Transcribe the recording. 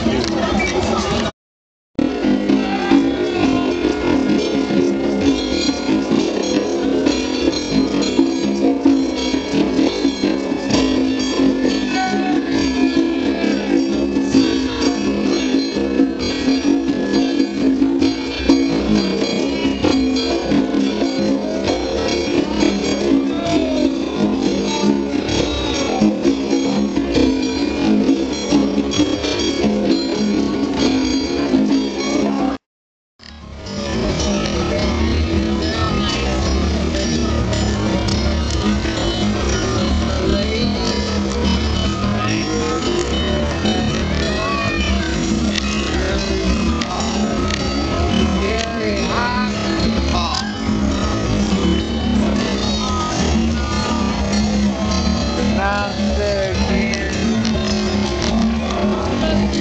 guys do.